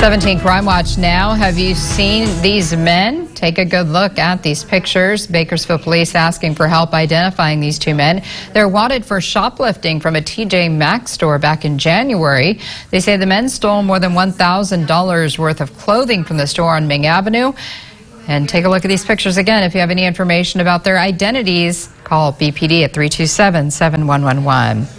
17 Crime Watch now. Have you seen these men? Take a good look at these pictures. Bakersfield police asking for help identifying these two men. They're wanted for shoplifting from a TJ Maxx store back in January. They say the men stole more than $1,000 worth of clothing from the store on Ming Avenue. And take a look at these pictures again. If you have any information about their identities, call BPD at 327 7111.